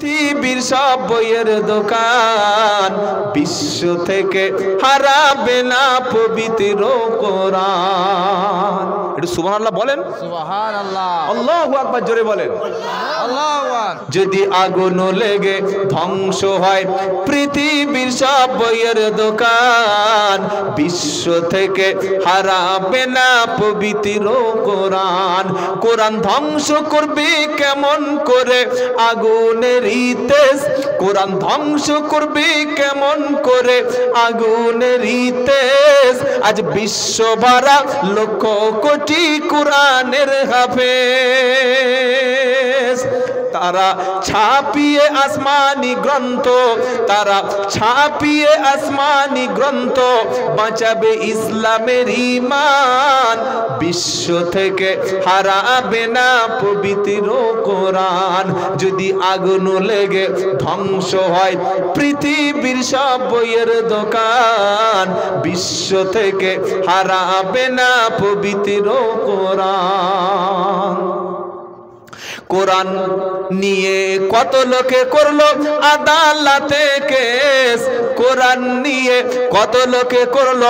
পৃথিবীর সব বইয়ের দোকান বিশ্ব থেকে হারাবে না পবিত্র কোরআন। একটু সুবহানাল্লাহ বলেন। সুবহানাল্লাহ। আল্লাহু আকবার জোরে বলেন। আল্লাহু যদি আগুন লেগে ধ্বংস হয়, পৃথিবীর সব বইয়ের দোকান বিশ্ব থেকে হারাবে না পবিত্র কোরআন। কোরআন ধ্বংস করবে কেমন করে? আগুনের ইতেস। কোরআন ধ্বংস করবে কেমন করে? আগুনের ইতেস। আজ বিশ্ব ভরা লক্ষ কোটি কোরআনের হাফেজ। তারা ছাপিয়ে আসমানি গ্রন্থ, তারা ছাপিয়ে আসমানি গ্রন্থ, বাঁচাবে ইসলামের ইমান বিশ্ব থেকে হারাবে না পবিত্র কোরআন। যদি আগুন লেগে ধ্বংস হয় পৃথিবীর সব বইয়ের দোকান। বিশ্ব থেকে হারাবে না পবিত্র কোরআন। কোরআন নিয়ে কত লোকে করল? আদালতে কেস। কোরআন নিয়ে কত লোকে করল?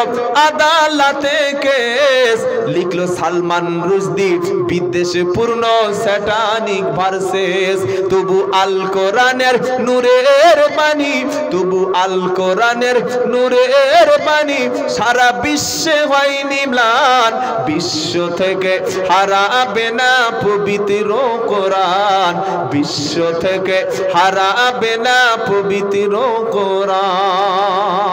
আদালতে কেস। লিখলো সালমান রুজদি বিদ্বেষে পূর্ণ স্যাটানিক ভার্সেস। তবু আল কোরআনের নূরের বাণী, তবু আল কোরআনের নূরের বাণী। সারা বিশ্বে হয়নি ম্লান বিশ্ব থেকে হারাবে না পবিত্র কোরআন। বিশ্ব থেকে হারাবে না পবিত্র কোরআন।